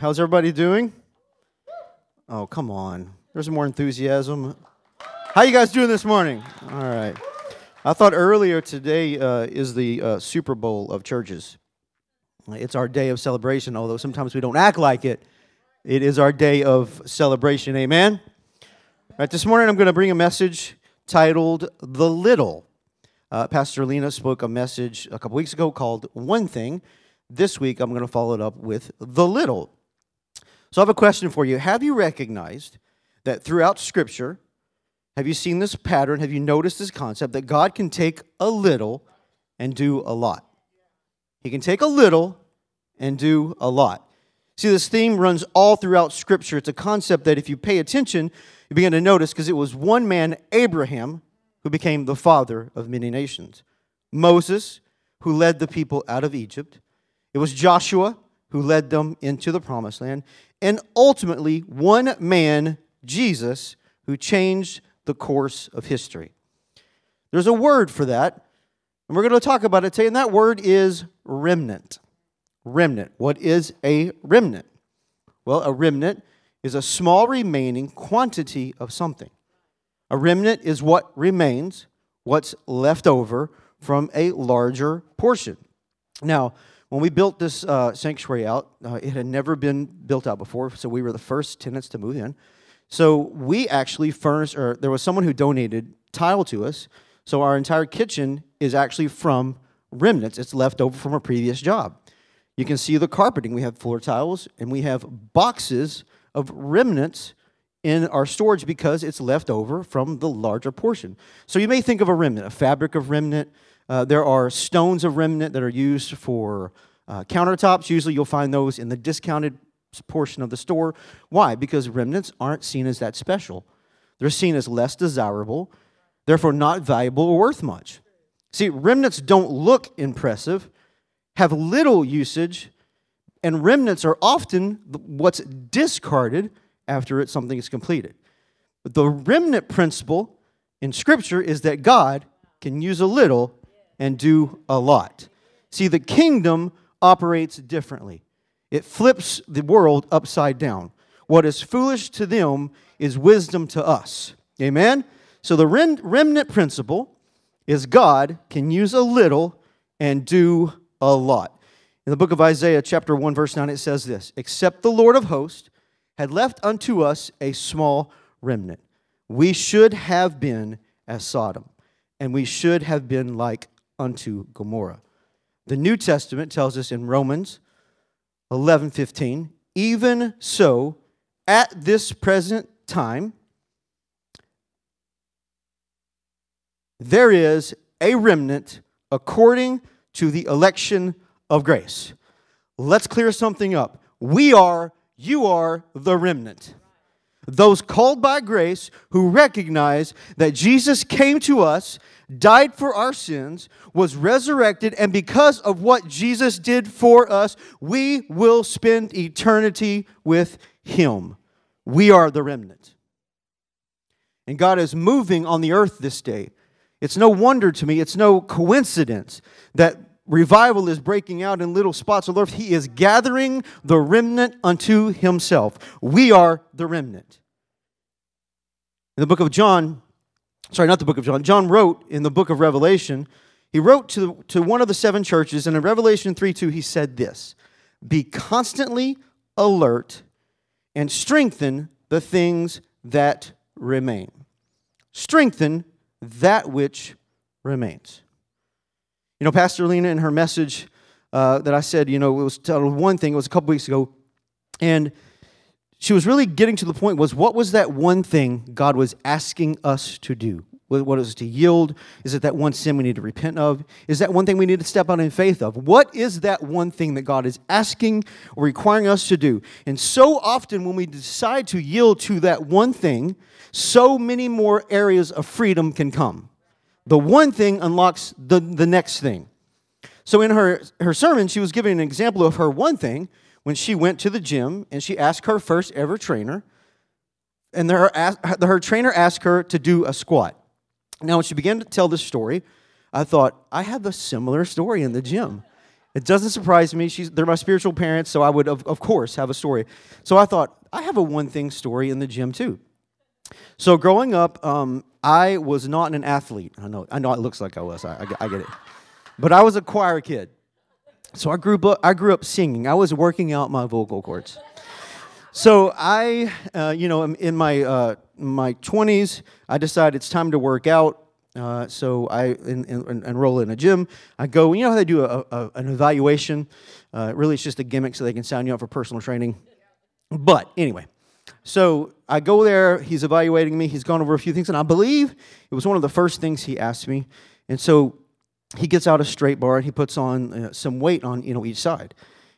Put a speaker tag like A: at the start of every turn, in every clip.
A: How's everybody doing? Oh, come on. There's more enthusiasm. How you guys doing this morning? All right. I thought earlier today uh, is the uh, Super Bowl of churches. It's our day of celebration, although sometimes we don't act like it. It is our day of celebration. Amen. All right. This morning I'm going to bring a message titled "The Little." Uh, Pastor Lena spoke a message a couple weeks ago called "One Thing." This week I'm going to follow it up with "The Little." So I have a question for you. Have you recognized that throughout Scripture, have you seen this pattern? Have you noticed this concept that God can take a little and do a lot? He can take a little and do a lot. See, this theme runs all throughout Scripture. It's a concept that if you pay attention, you begin to notice because it was one man, Abraham, who became the father of many nations. Moses, who led the people out of Egypt. It was Joshua, who led them into the promised land. And ultimately, one man, Jesus, who changed the course of history. There's a word for that, and we're going to talk about it today, and that word is remnant. Remnant. What is a remnant? Well, a remnant is a small remaining quantity of something. A remnant is what remains, what's left over from a larger portion. Now, when we built this uh, sanctuary out, uh, it had never been built out before, so we were the first tenants to move in. So we actually furnished, or there was someone who donated tile to us. So our entire kitchen is actually from remnants. It's left over from a previous job. You can see the carpeting. We have floor tiles, and we have boxes of remnants in our storage because it's left over from the larger portion. So you may think of a remnant, a fabric of remnant, uh, there are stones of remnant that are used for uh, countertops. Usually you'll find those in the discounted portion of the store. Why? Because remnants aren't seen as that special. They're seen as less desirable, therefore not valuable or worth much. See, remnants don't look impressive, have little usage, and remnants are often what's discarded after it, something is completed. But the remnant principle in Scripture is that God can use a little and do a lot. See, the kingdom operates differently, it flips the world upside down. What is foolish to them is wisdom to us. Amen? So the remnant principle is God can use a little and do a lot. In the book of Isaiah, chapter 1, verse 9, it says this Except the Lord of hosts had left unto us a small remnant, we should have been as Sodom, and we should have been like unto Gomorrah. The New Testament tells us in Romans 11 15, even so, at this present time, there is a remnant according to the election of grace. Let's clear something up. We are, you are the remnant. Those called by grace who recognize that Jesus came to us died for our sins, was resurrected, and because of what Jesus did for us, we will spend eternity with Him. We are the remnant. And God is moving on the earth this day. It's no wonder to me, it's no coincidence that revival is breaking out in little spots of earth. He is gathering the remnant unto Himself. We are the remnant. In the book of John, sorry, not the book of John, John wrote in the book of Revelation, he wrote to, to one of the seven churches, and in Revelation 3 2, he said this Be constantly alert and strengthen the things that remain. Strengthen that which remains. You know, Pastor Lena, in her message uh, that I said, you know, it was titled one thing, it was a couple weeks ago, and she was really getting to the point was what was that one thing God was asking us to do? What is to yield? Is it that one sin we need to repent of? Is that one thing we need to step out in faith of? What is that one thing that God is asking or requiring us to do? And so often when we decide to yield to that one thing, so many more areas of freedom can come. The one thing unlocks the, the next thing. So in her, her sermon, she was giving an example of her one thing when she went to the gym and she asked her first ever trainer, and her, her trainer asked her to do a squat. Now, when she began to tell this story, I thought, I have a similar story in the gym. It doesn't surprise me. She's, they're my spiritual parents, so I would, of, of course, have a story. So I thought, I have a one thing story in the gym, too. So growing up, um, I was not an athlete. I know, I know it looks like I was. I, I, I get it. But I was a choir kid. So I grew up, I grew up singing. I was working out my vocal cords. So I, uh, you know, in my uh, my 20s, I decided it's time to work out. Uh, so I in, in, enroll in a gym. I go, you know how they do a, a, an evaluation? Uh, really, it's just a gimmick so they can sign you up for personal training. But anyway, so I go there. He's evaluating me. He's gone over a few things, and I believe it was one of the first things he asked me. And so he gets out a straight bar and he puts on uh, some weight on you know each side.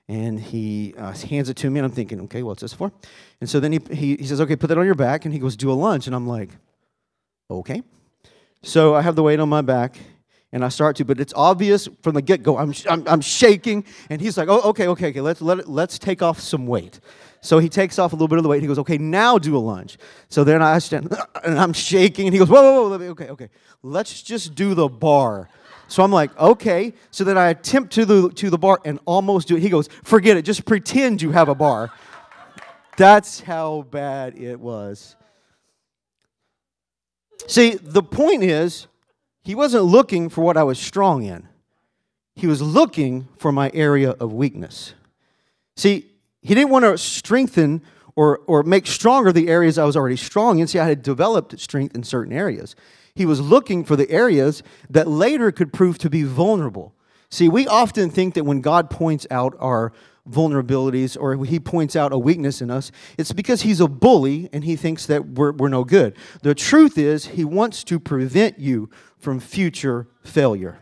A: And he uh, hands it to me and i'm thinking okay what's this for? And so then he, he, he says okay put that on your back. And he goes do a lunge. And i'm like okay. So i have the weight on my back and i start to but it's obvious from the get-go i'm, I'm, I'm shaking. And he's like oh okay okay okay let's let it, let's take off some weight. So he takes off a little bit of the weight he goes okay now do a lunge. So then i stand and i'm shaking and he goes whoa whoa whoa okay okay. Let's just do the bar so I'm like, okay. So then I attempt to the to the bar and almost do it. He goes, forget it, just pretend you have a bar. That's how bad it was. See, the point is, he wasn't looking for what I was strong in. He was looking for my area of weakness. See, he didn't want to strengthen or, or make stronger the areas I was already strong in. See, I had developed strength in certain areas. He was looking for the areas that later could prove to be vulnerable. See, we often think that when God points out our vulnerabilities or he points out a weakness in us, it's because he's a bully and he thinks that we're, we're no good. The truth is, he wants to prevent you from future failure.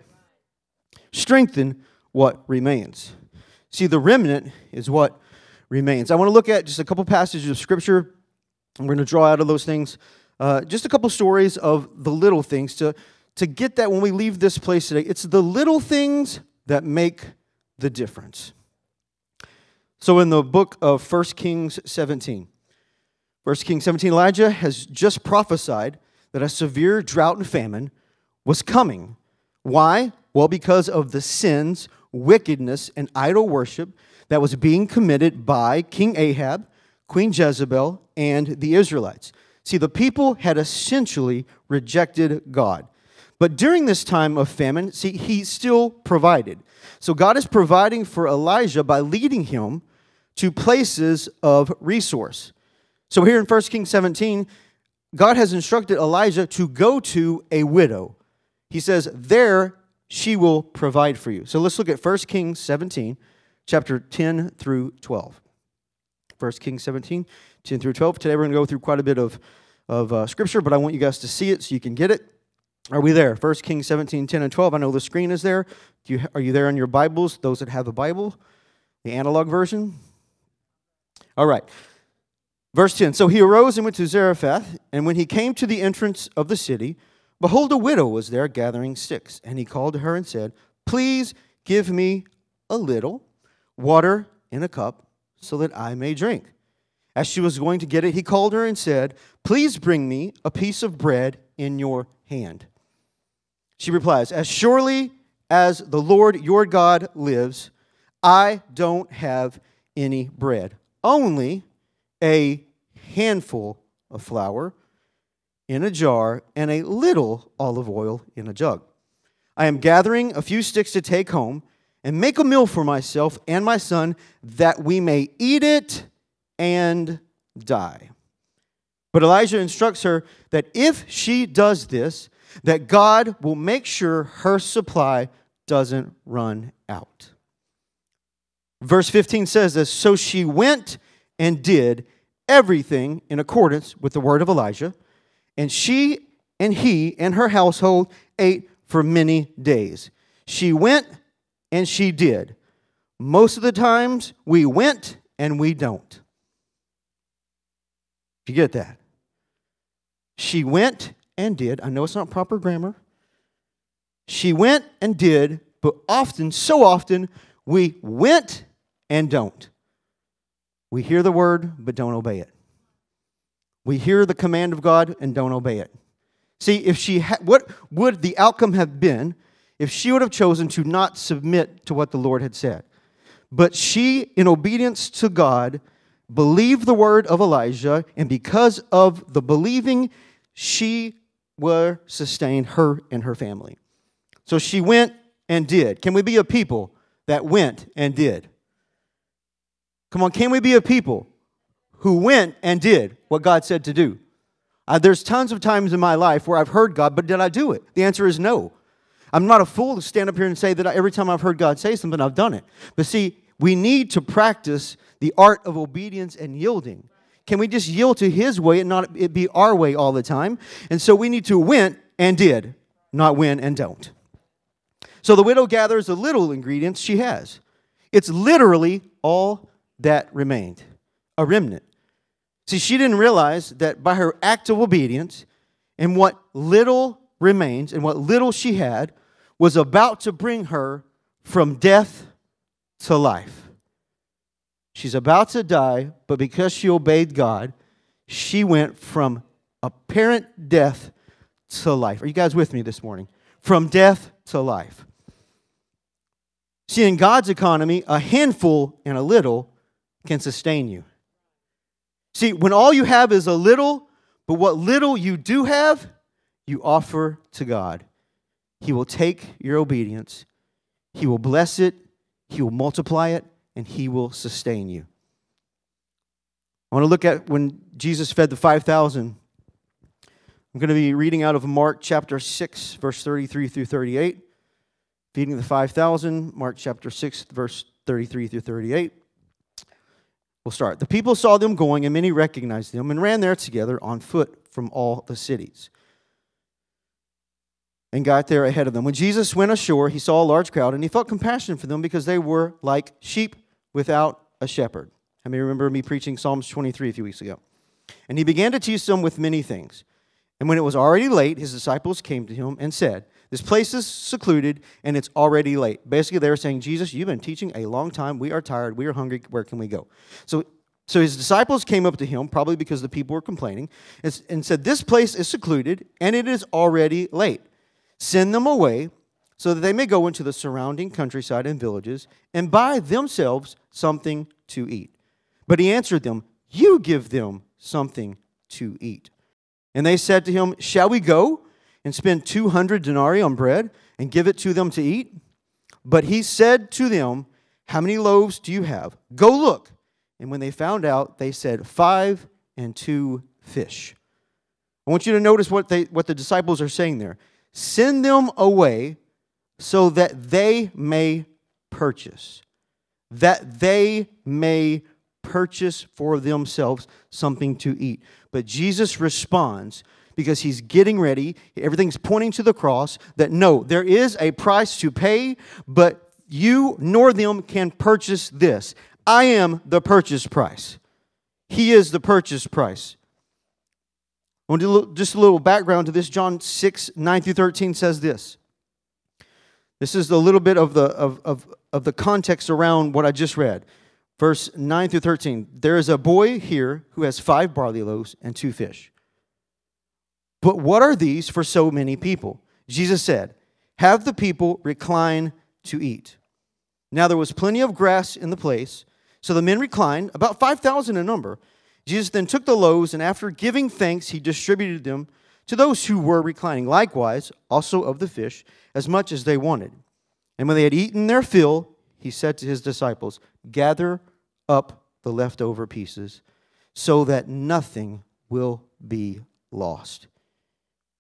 A: Strengthen what remains. See, the remnant is what remains. I want to look at just a couple passages of scripture. We're going to draw out of those things uh, just a couple stories of the little things to, to get that when we leave this place today. It's the little things that make the difference. So, in the book of 1 Kings 17, 1 Kings 17, Elijah has just prophesied that a severe drought and famine was coming. Why? Well, because of the sins, wickedness, and idol worship that was being committed by King Ahab, Queen Jezebel, and the Israelites. See, the people had essentially rejected God. But during this time of famine, see, he still provided. So God is providing for Elijah by leading him to places of resource. So here in 1 Kings 17, God has instructed Elijah to go to a widow. He says, There she will provide for you. So let's look at 1 Kings 17, chapter 10 through 12. 1 Kings 17, 10 through 12. Today we're going to go through quite a bit of, of uh, scripture, but I want you guys to see it so you can get it. Are we there? 1 Kings 17, 10 and 12. I know the screen is there. You, are you there on your Bibles, those that have a Bible? The analog version? All right. Verse 10 So he arose and went to Zarephath, and when he came to the entrance of the city, behold, a widow was there gathering sticks. And he called to her and said, Please give me a little water in a cup so that I may drink. As she was going to get it, he called her and said, Please bring me a piece of bread in your hand. She replies, As surely as the Lord your God lives, I don't have any bread, only a handful of flour in a jar and a little olive oil in a jug. I am gathering a few sticks to take home and make a meal for myself and my son that we may eat it and die. But Elijah instructs her that if she does this, that God will make sure her supply doesn't run out. Verse 15 says this So she went and did everything in accordance with the word of Elijah, and she and he and her household ate for many days. She went and she did. Most of the times we went and we don't. You get that? She went and did. I know it's not proper grammar. She went and did, but often, so often, we went and don't. We hear the word, but don't obey it. We hear the command of God and don't obey it. See, if she ha- what would the outcome have been if she would have chosen to not submit to what the Lord had said. But she, in obedience to God, believed the word of Elijah, and because of the believing, she were sustained, her and her family. So she went and did. Can we be a people that went and did? Come on, can we be a people who went and did what God said to do? Uh, there's tons of times in my life where I've heard God, but did I do it? The answer is no. I'm not a fool to stand up here and say that every time I've heard God say something, I've done it. But see, we need to practice the art of obedience and yielding. Can we just yield to His way and not it be our way all the time? And so we need to win and did, not win and don't. So the widow gathers the little ingredients she has. It's literally all that remained a remnant. See, she didn't realize that by her act of obedience and what little remains and what little she had was about to bring her from death to life. She's about to die, but because she obeyed God, she went from apparent death to life. Are you guys with me this morning? From death to life. See, in God's economy, a handful and a little can sustain you. See, when all you have is a little, but what little you do have, you offer to God. He will take your obedience, He will bless it, He will multiply it, and He will sustain you. I want to look at when Jesus fed the 5,000. I'm going to be reading out of Mark chapter 6, verse 33 through 38. Feeding the 5,000, Mark chapter 6, verse 33 through 38. We'll start. The people saw them going, and many recognized them and ran there together on foot from all the cities and got there ahead of them. When Jesus went ashore, he saw a large crowd, and he felt compassion for them because they were like sheep without a shepherd. I many remember me preaching Psalms 23 a few weeks ago? And he began to teach them with many things. And when it was already late, his disciples came to him and said, This place is secluded and it's already late. Basically, they were saying, Jesus, you've been teaching a long time. We are tired. We are hungry. Where can we go? So, so his disciples came up to him, probably because the people were complaining, and said, This place is secluded and it is already late. Send them away so that they may go into the surrounding countryside and villages and buy themselves something to eat. But he answered them, You give them something to eat. And they said to him, Shall we go and spend 200 denarii on bread and give it to them to eat? But he said to them, How many loaves do you have? Go look. And when they found out, they said, Five and two fish. I want you to notice what, they, what the disciples are saying there. Send them away so that they may purchase. That they may purchase for themselves something to eat. But Jesus responds because he's getting ready. Everything's pointing to the cross that no, there is a price to pay, but you nor them can purchase this. I am the purchase price. He is the purchase price. I want to do just a little background to this. John 6, 9 through 13 says this. This is a little bit of the, of, of, of the context around what I just read. Verse 9 through 13. There is a boy here who has five barley loaves and two fish. But what are these for so many people? Jesus said, Have the people recline to eat. Now there was plenty of grass in the place, so the men reclined, about 5,000 in number. Jesus then took the loaves, and after giving thanks, he distributed them to those who were reclining. Likewise, also of the fish, as much as they wanted. And when they had eaten their fill, he said to his disciples, Gather up the leftover pieces, so that nothing will be lost.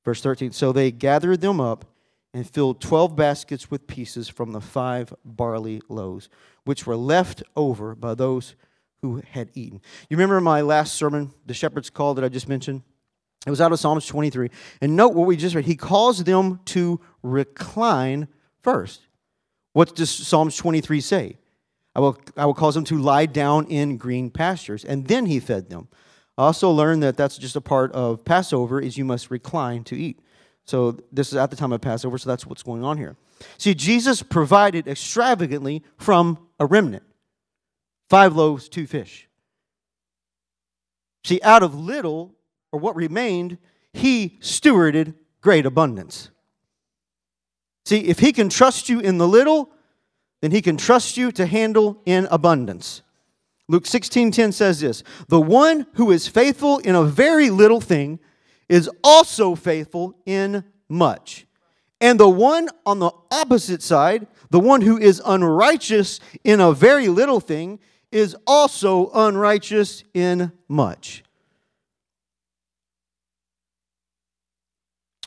A: Verse 13 So they gathered them up and filled 12 baskets with pieces from the five barley loaves, which were left over by those who had eaten. You remember my last sermon, the shepherd's call that I just mentioned? It was out of Psalms 23. And note what we just read. He calls them to recline first. What does Psalms 23 say? I will, I will cause them to lie down in green pastures. And then he fed them. I also learned that that's just a part of Passover is you must recline to eat. So this is at the time of Passover, so that's what's going on here. See, Jesus provided extravagantly from a remnant five loaves, two fish. See, out of little, or what remained, he stewarded great abundance. See, if he can trust you in the little, then he can trust you to handle in abundance. Luke 16:10 says this, "The one who is faithful in a very little thing is also faithful in much." And the one on the opposite side, the one who is unrighteous in a very little thing, is also unrighteous in much.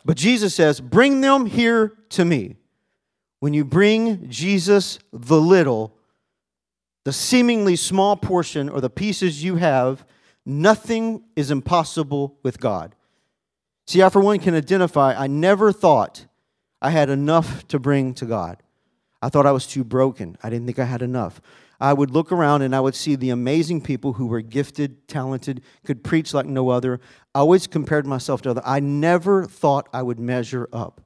A: But Jesus says, Bring them here to me. When you bring Jesus the little, the seemingly small portion or the pieces you have, nothing is impossible with God. See, I, for one, can identify, I never thought I had enough to bring to God. I thought I was too broken. I didn't think I had enough. I would look around and I would see the amazing people who were gifted, talented, could preach like no other. I always compared myself to other. I never thought I would measure up.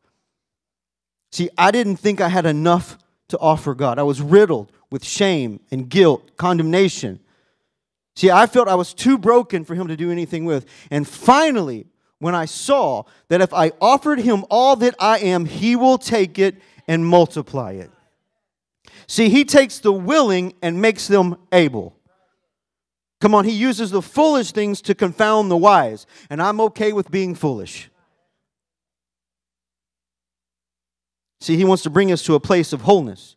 A: See, I didn't think I had enough to offer God. I was riddled with shame and guilt, condemnation. See, I felt I was too broken for him to do anything with. And finally, when I saw that if I offered him all that I am, he will take it and multiply it. See, he takes the willing and makes them able. Come on, he uses the foolish things to confound the wise, and I'm okay with being foolish. See, he wants to bring us to a place of wholeness.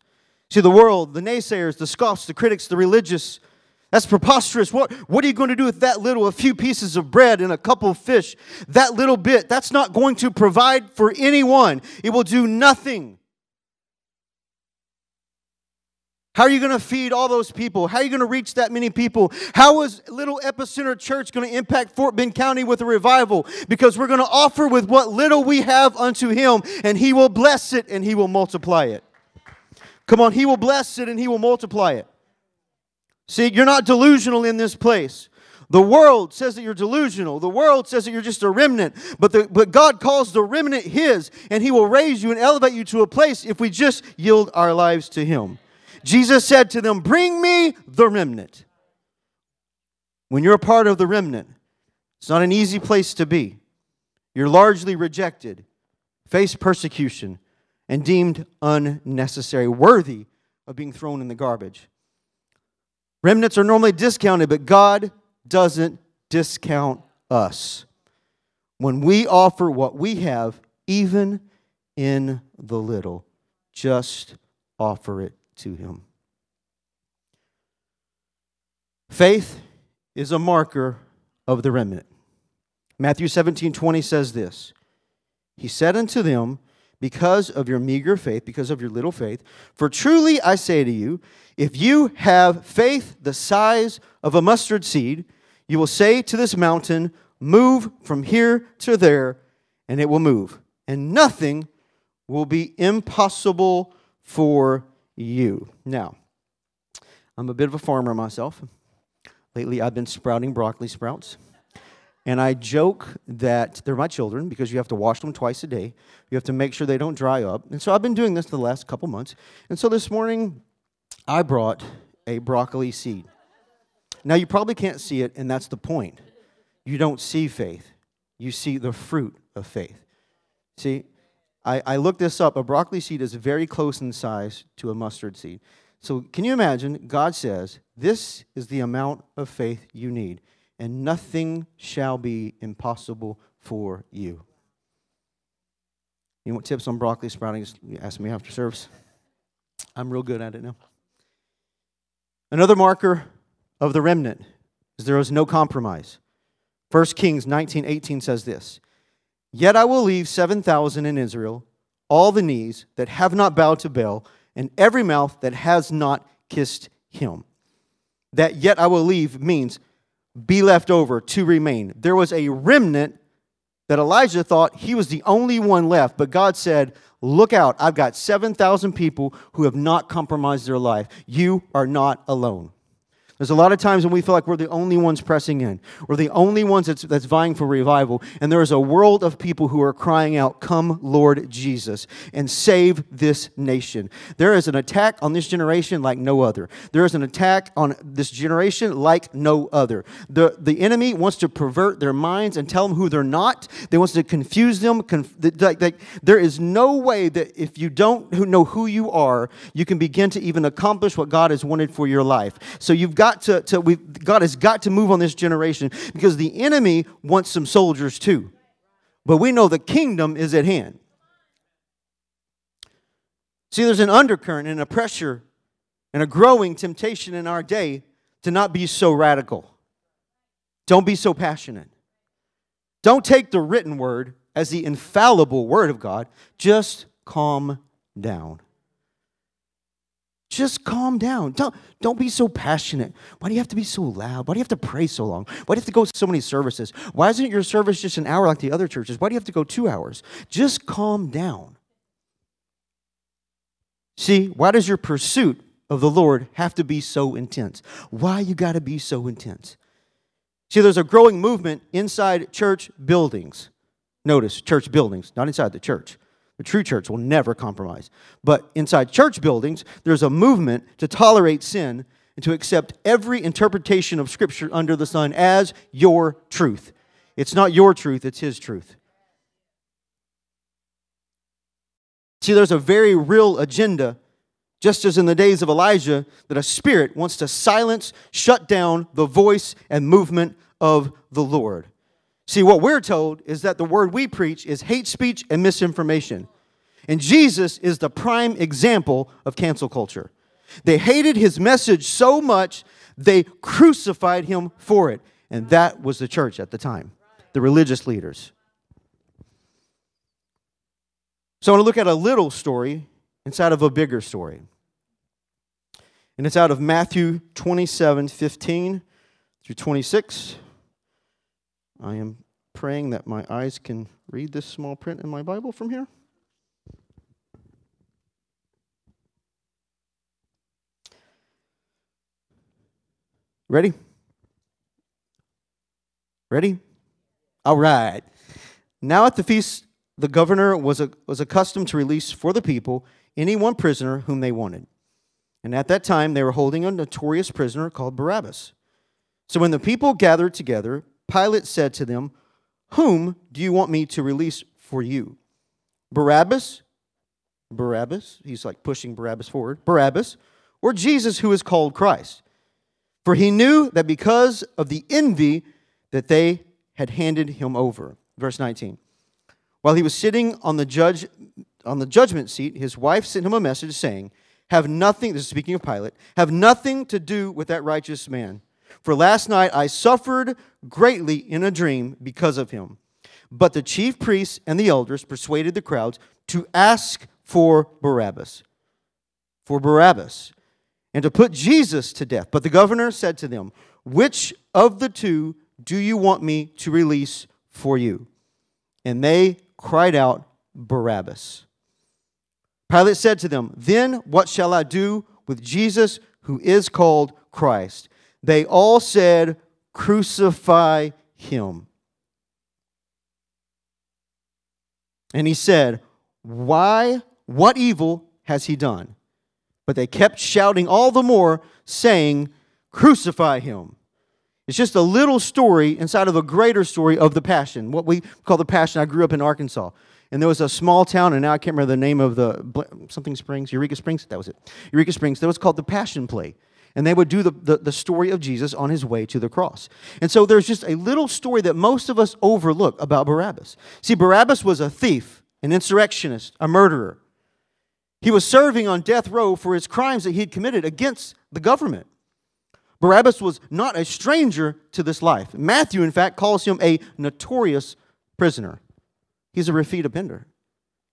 A: See, the world, the naysayers, the scoffs, the critics, the religious, that's preposterous. What, what are you going to do with that little, a few pieces of bread and a couple of fish? That little bit, that's not going to provide for anyone. It will do nothing. How are you going to feed all those people? How are you going to reach that many people? How is Little Epicenter Church going to impact Fort Bend County with a revival? Because we're going to offer with what little we have unto Him, and He will bless it and He will multiply it. Come on, He will bless it and He will multiply it. See, you're not delusional in this place. The world says that you're delusional. The world says that you're just a remnant. But, the, but God calls the remnant His, and He will raise you and elevate you to a place if we just yield our lives to Him. Jesus said to them, Bring me the remnant. When you're a part of the remnant, it's not an easy place to be. You're largely rejected, face persecution, and deemed unnecessary, worthy of being thrown in the garbage. Remnants are normally discounted, but God doesn't discount us. When we offer what we have, even in the little, just offer it to him. Faith is a marker of the remnant. Matthew 17 20 says this He said unto them, Because of your meager faith, because of your little faith, for truly I say to you, if you have faith the size of a mustard seed, you will say to this mountain, Move from here to there, and it will move. And nothing will be impossible for you. Now, I'm a bit of a farmer myself. Lately, I've been sprouting broccoli sprouts. And I joke that they're my children because you have to wash them twice a day. You have to make sure they don't dry up. And so I've been doing this the last couple months. And so this morning, I brought a broccoli seed. Now, you probably can't see it, and that's the point. You don't see faith, you see the fruit of faith. See, I, I looked this up. A broccoli seed is very close in size to a mustard seed. So, can you imagine? God says, This is the amount of faith you need, and nothing shall be impossible for you. You want tips on broccoli sprouting? Just ask me after service. I'm real good at it now. Another marker of the remnant is there is no compromise. 1 Kings 19 18 says this Yet I will leave 7,000 in Israel, all the knees that have not bowed to Baal, and every mouth that has not kissed him. That yet I will leave means be left over to remain. There was a remnant that Elijah thought he was the only one left, but God said, Look out, I've got 7,000 people who have not compromised their life. You are not alone. There's a lot of times when we feel like we're the only ones pressing in. We're the only ones that's, that's vying for revival. And there is a world of people who are crying out, Come, Lord Jesus, and save this nation. There is an attack on this generation like no other. There is an attack on this generation like no other. The, the enemy wants to pervert their minds and tell them who they're not. They wants to confuse them. Conf- like, like, there is no way that if you don't know who you are, you can begin to even accomplish what God has wanted for your life. So you've got got to, to we've, God has got to move on this generation because the enemy wants some soldiers too. But we know the kingdom is at hand. See, there's an undercurrent and a pressure and a growing temptation in our day to not be so radical. Don't be so passionate. Don't take the written word as the infallible word of God. Just calm down. Just calm down. Don't, don't be so passionate. Why do you have to be so loud? Why do you have to pray so long? Why do you have to go so many services? Why isn't your service just an hour like the other churches? Why do you have to go two hours? Just calm down. See, why does your pursuit of the Lord have to be so intense? Why you got to be so intense? See, there's a growing movement inside church buildings. Notice, church buildings, not inside the church. The true church will never compromise. But inside church buildings, there's a movement to tolerate sin and to accept every interpretation of Scripture under the sun as your truth. It's not your truth, it's His truth. See, there's a very real agenda, just as in the days of Elijah, that a spirit wants to silence, shut down the voice and movement of the Lord. See, what we're told is that the word we preach is hate speech and misinformation. And Jesus is the prime example of cancel culture. They hated his message so much, they crucified him for it. And that was the church at the time, the religious leaders. So I want to look at a little story inside of a bigger story. And it's out of Matthew 27 15 through 26. I am praying that my eyes can read this small print in my Bible from here. Ready? Ready? All right. Now at the feast, the governor was, a, was accustomed to release for the people any one prisoner whom they wanted. And at that time, they were holding a notorious prisoner called Barabbas. So when the people gathered together, Pilate said to them, Whom do you want me to release for you? Barabbas? Barabbas? He's like pushing Barabbas forward. Barabbas? Or Jesus, who is called Christ? For he knew that because of the envy that they had handed him over. Verse 19. While he was sitting on the judge on the judgment seat, his wife sent him a message saying, Have nothing, this is speaking of Pilate, have nothing to do with that righteous man. For last night I suffered greatly in a dream because of him. But the chief priests and the elders persuaded the crowds to ask for Barabbas. For Barabbas. And to put Jesus to death. But the governor said to them, Which of the two do you want me to release for you? And they cried out, Barabbas. Pilate said to them, Then what shall I do with Jesus who is called Christ? They all said, Crucify him. And he said, Why? What evil has he done? But they kept shouting all the more, saying, Crucify him. It's just a little story inside of a greater story of the Passion, what we call the Passion. I grew up in Arkansas. And there was a small town, and now I can't remember the name of the something Springs, Eureka Springs. That was it. Eureka Springs. That was called the Passion Play and they would do the, the, the, story of Jesus on his way to the cross. And so there's just a little story that most of us overlook about Barabbas. See, Barabbas was a thief, an insurrectionist, a murderer. He was serving on death row for his crimes that he had committed against the government. Barabbas was not a stranger to this life. Matthew, in fact, calls him a notorious prisoner. He's a repeat offender.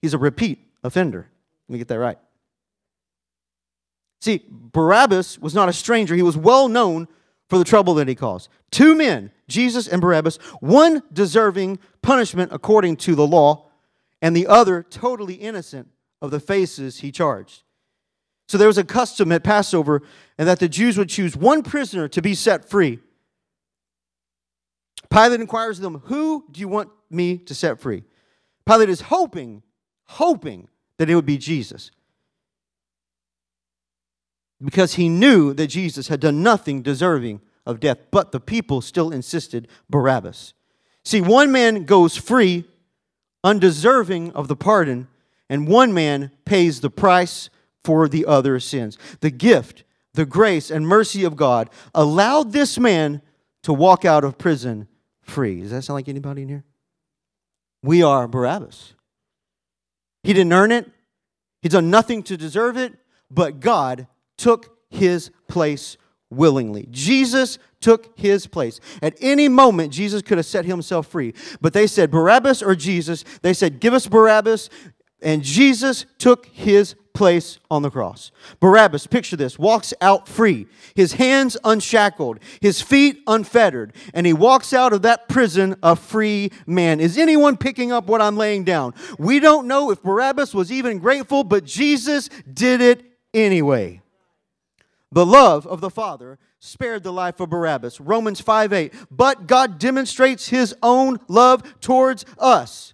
A: He's a repeat offender. Let me get that right. See, Barabbas was not a stranger. He was well known for the trouble that he caused. Two men, Jesus and Barabbas, one deserving punishment according to the law, and the other totally innocent of the faces he charged. So there was a custom at Passover, and that the Jews would choose one prisoner to be set free. Pilate inquires of them, Who do you want me to set free? Pilate is hoping, hoping that it would be Jesus. Because he knew that Jesus had done nothing deserving of death, but the people still insisted Barabbas. See, one man goes free, undeserving of the pardon, and one man pays the price for the other sins. The gift, the grace, and mercy of God allowed this man to walk out of prison free. Does that sound like anybody in here? We are Barabbas. He didn't earn it, he's done nothing to deserve it, but God took his place willingly. Jesus took his place. At any moment, Jesus could have set himself free. But they said, Barabbas or Jesus? They said, Give us Barabbas. And Jesus took his place on the cross. Barabbas, picture this, walks out free, his hands unshackled, his feet unfettered, and he walks out of that prison a free man. Is anyone picking up what I'm laying down? We don't know if Barabbas was even grateful, but Jesus did it anyway. The love of the Father spared the life of Barabbas. Romans 5 8. But God demonstrates his own love towards us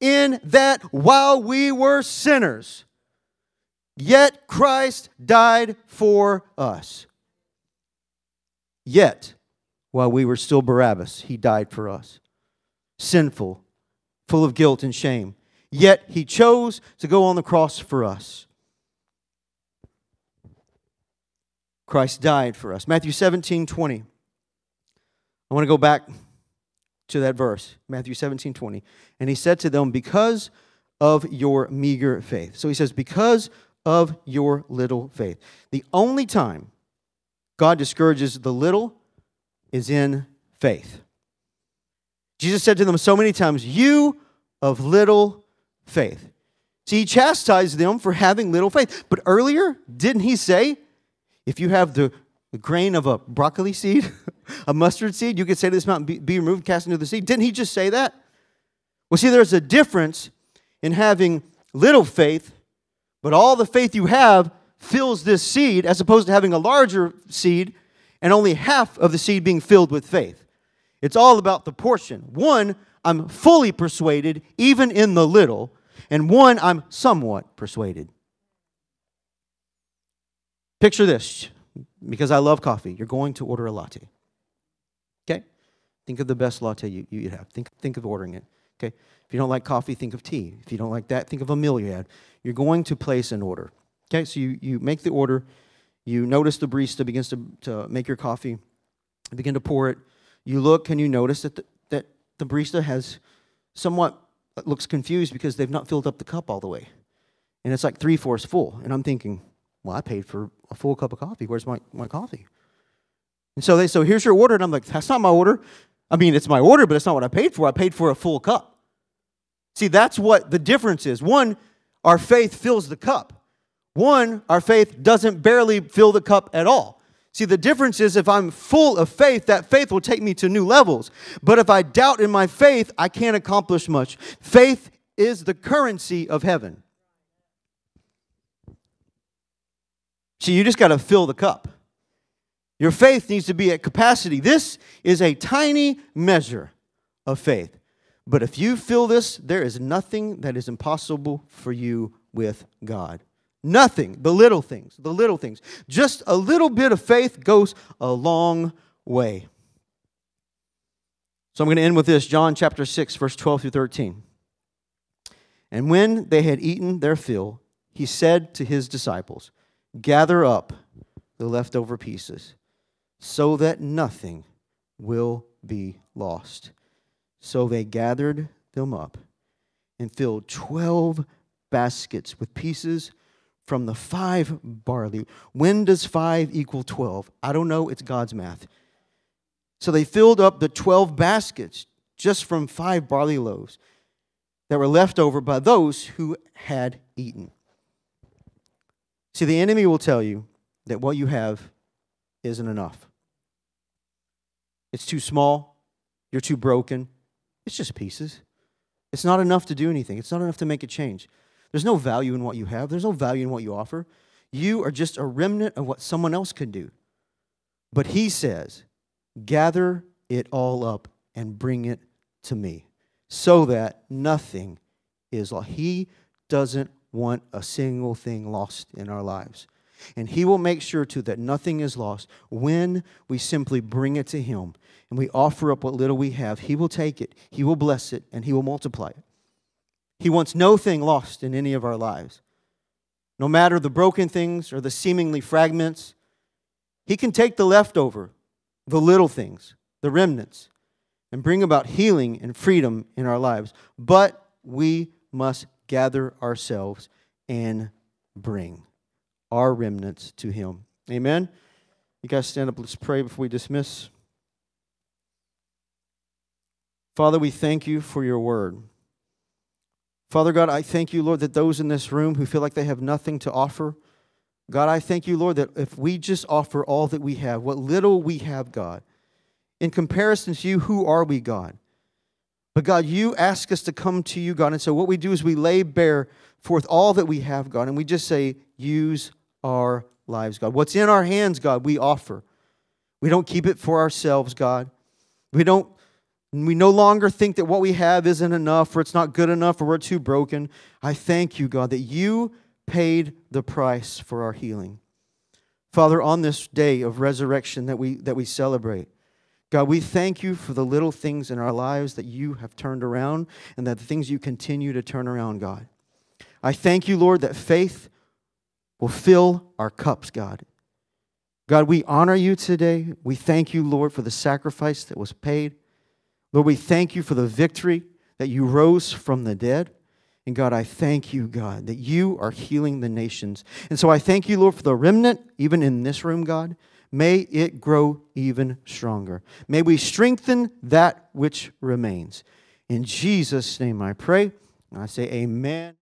A: in that while we were sinners, Yet Christ died for us. Yet, while we were still Barabbas, he died for us. Sinful, full of guilt and shame. Yet he chose to go on the cross for us. Christ died for us. Matthew 17, 20. I want to go back to that verse, Matthew 17, 20. And he said to them, Because of your meager faith. So he says, Because of your little faith. The only time God discourages the little is in faith. Jesus said to them so many times, You of little faith. See, he chastised them for having little faith. But earlier, didn't he say, if you have the, grain of a broccoli seed, a mustard seed, you could say to this mountain, be, be removed, cast into the sea? Didn't he just say that? Well, see, there's a difference in having little faith but all the faith you have fills this seed as opposed to having a larger seed and only half of the seed being filled with faith. It's all about the portion. One, I'm fully persuaded, even in the little, and one, I'm somewhat persuaded. Picture this because I love coffee. You're going to order a latte. Okay? Think of the best latte you, you have. Think, think of ordering it. Okay? If you don't like coffee, think of tea. If you don't like that, think of a meal you had. You're going to place an order. Okay, so you, you make the order. You notice the barista begins to, to make your coffee, begin to pour it. You look and you notice that the, that the barista has somewhat uh, looks confused because they've not filled up the cup all the way. And it's like three fourths full. And I'm thinking, well, I paid for a full cup of coffee. Where's my, my coffee? And so they so here's your order. And I'm like, that's not my order. I mean, it's my order, but it's not what I paid for. I paid for a full cup. See, that's what the difference is. One, our faith fills the cup. One, our faith doesn't barely fill the cup at all. See, the difference is if I'm full of faith, that faith will take me to new levels. But if I doubt in my faith, I can't accomplish much. Faith is the currency of heaven. You just got to fill the cup. Your faith needs to be at capacity. This is a tiny measure of faith. But if you fill this, there is nothing that is impossible for you with God. Nothing. The little things, the little things. Just a little bit of faith goes a long way. So I'm going to end with this John chapter 6, verse 12 through 13. And when they had eaten their fill, he said to his disciples, Gather up the leftover pieces, so that nothing will be lost. So they gathered them up and filled 12 baskets with pieces from the five barley. When does five equal 12? I don't know, it's God's math. So they filled up the 12 baskets just from five barley loaves that were left over by those who had eaten. See, the enemy will tell you that what you have isn't enough. It's too small, you're too broken, it's just pieces. It's not enough to do anything, it's not enough to make a change. There's no value in what you have, there's no value in what you offer. you are just a remnant of what someone else could do. But he says, gather it all up and bring it to me so that nothing is lost. He doesn't want a single thing lost in our lives. And He will make sure to that nothing is lost when we simply bring it to Him and we offer up what little we have. He will take it, He will bless it, and He will multiply it. He wants no thing lost in any of our lives. No matter the broken things or the seemingly fragments, He can take the leftover, the little things, the remnants, and bring about healing and freedom in our lives. But we must gather ourselves and bring our remnants to Him. Amen. You guys stand up. Let's pray before we dismiss. Father, we thank you for your word. Father God, I thank you, Lord, that those in this room who feel like they have nothing to offer, God, I thank you, Lord, that if we just offer all that we have, what little we have, God, in comparison to you, who are we, God? But God, you ask us to come to you, God. And so what we do is we lay bare forth all that we have, God, and we just say, use our lives, God. What's in our hands, God, we offer. We don't keep it for ourselves, God. We don't we no longer think that what we have isn't enough or it's not good enough or we're too broken. I thank you, God, that you paid the price for our healing. Father, on this day of resurrection that we that we celebrate, God, we thank you for the little things in our lives that you have turned around and that the things you continue to turn around, God. I thank you, Lord, that faith will fill our cups, God. God, we honor you today. We thank you, Lord, for the sacrifice that was paid. Lord, we thank you for the victory that you rose from the dead. And God, I thank you, God, that you are healing the nations. And so I thank you, Lord, for the remnant, even in this room, God. May it grow even stronger. May we strengthen that which remains. In Jesus' name I pray. And I say, Amen.